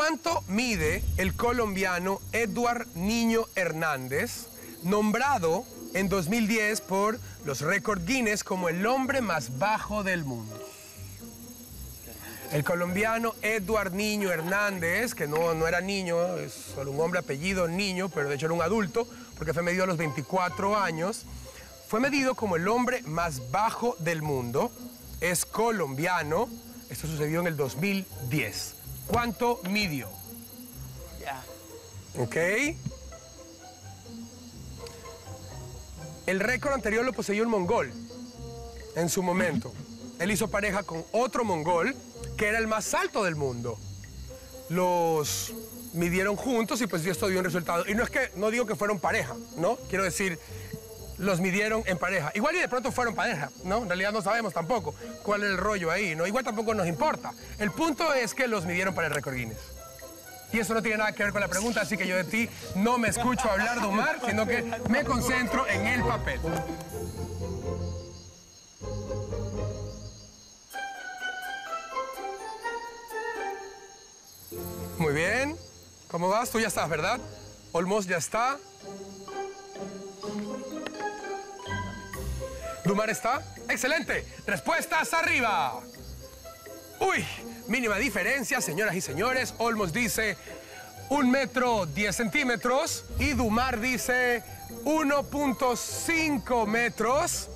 ¿Cuánto mide el colombiano Edward Niño Hernández, nombrado en 2010 por los Record Guinness como el hombre más bajo del mundo? El colombiano Edward Niño Hernández, que no, no era niño, es solo un hombre apellido Niño, pero de hecho era un adulto, porque fue medido a los 24 años, fue medido como el hombre más bajo del mundo, es colombiano, esto sucedió en el 2010. ¿Cuánto midió? Ya. ¿Ok? El récord anterior lo poseía un mongol en su momento. Él hizo pareja con otro mongol que era el más alto del mundo. Los midieron juntos y pues esto dio un resultado. Y no es que, no digo que fueron pareja, ¿no? Quiero decir, los midieron en pareja. Igual y de pronto fueron pareja, ¿no? En realidad no sabemos tampoco cuál es el rollo ahí, ¿no? Igual tampoco nos importa. El punto es que los midieron para el récord Guinness. Y eso no tiene nada que ver con la pregunta, así que yo de ti no me escucho hablar de Omar, sino que me concentro en el papel. Muy bien. ¿Cómo vas? Tú ya estás, ¿verdad? Olmos ya está. Dumar está. Excelente. Respuestas arriba. Uy, mínima diferencia, señoras y señores. Olmos dice un metro 10 centímetros y Dumar dice 1.5 metros.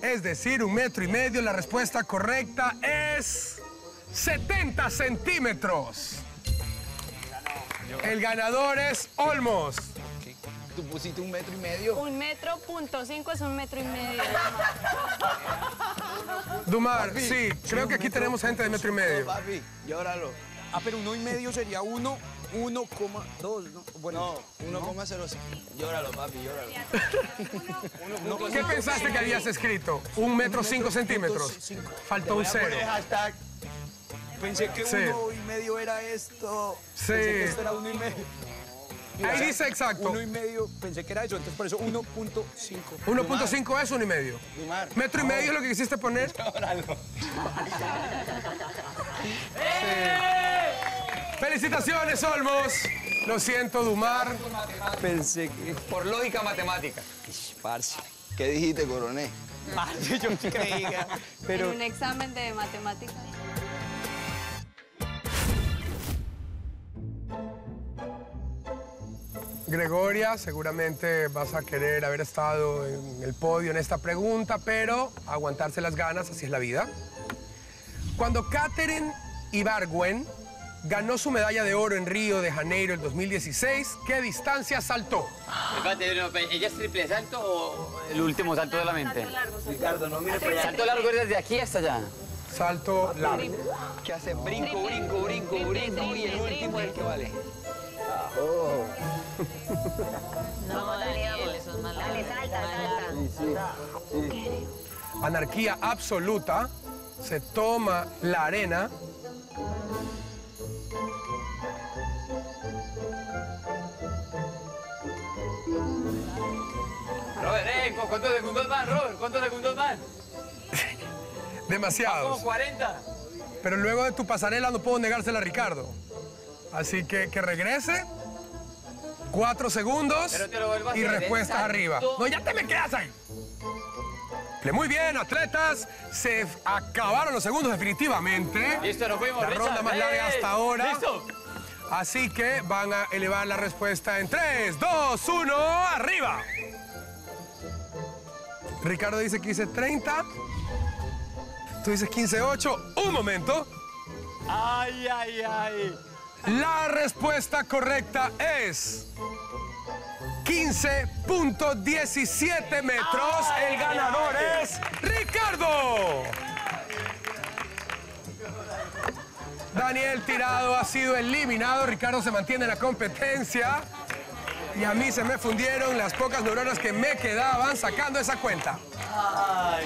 Es decir, un metro y medio. La respuesta correcta es 70 centímetros. El ganador es Olmos. Tú pusiste un metro y medio. Un metro punto cinco es un metro y medio. Dumar, sí, creo que aquí tenemos gente de metro y No, medio. papi, llóralo. Ah, pero uno y medio sería uno, 1,2, ¿no? Bueno, No, 1,05. Llóralo, papi, llóralo. ¿Qué pensaste que habías escrito? ¿Un metro cinco centímetros? cinco. Faltó un cero. Hashtag. pensé que Sí. uno y medio era esto. Sí. Pensé que esto era uno y medio. Ahí dice exacto. Uno y medio, pensé que era eso, entonces por eso 1.5. 1.5 es uno y medio. Dumar. Metro y medio es lo que quisiste poner. Llóralo. Felicitaciones, Olmos. Lo siento, Dumar. Pensé que... Por lógica matemática. Ish, Parce. ¿Qué dijiste, coroné? Parce, yo creía. Pero En un examen de matemáticas. Gregoria, seguramente vas a querer haber estado en el podio en esta pregunta, pero aguantarse las ganas, así es la vida. Cuando Katherine Ibargüen ganó su medalla de oro en Río de Janeiro el 2016, ¿qué distancia saltó? Pe- ¿ella es triple salto o el último salto de la mente? Ricardo, no mires para allá. Salto largo es desde aquí hasta allá. Salto largo. ¿Qué hace? Brinco, brinco, brinco, brinco y el último es el que vale. No, Daniel, eso es más Dale, salta, salta. Anarquía absoluta. Se toma la arena. Robert, eh, ¿cu- ¿cuántos segundos van, Robert? ¿Cuántos segundos van? Como Demasiados. 40. Pero luego de tu pasarela no puedo negársela a Ricardo. Así que que regrese. Cuatro segundos y hacer, respuestas arriba. No, ya te me quedas ahí. Muy bien, atletas. Se acabaron los segundos definitivamente. Listo, nos fuimos, La Richard. ronda más ¡Eh! larga hasta ahora. Listo. Así que van a elevar la respuesta en 3, 2, 1, arriba. Ricardo dice que dice 30. Tú dices 15, 8. Un momento. Ay, ay, ay. La respuesta correcta es 15.17 metros. El ganador es Ricardo. Daniel Tirado ha sido eliminado. Ricardo se mantiene en la competencia. Y a mí se me fundieron las pocas neuronas que me quedaban sacando esa cuenta. Ay,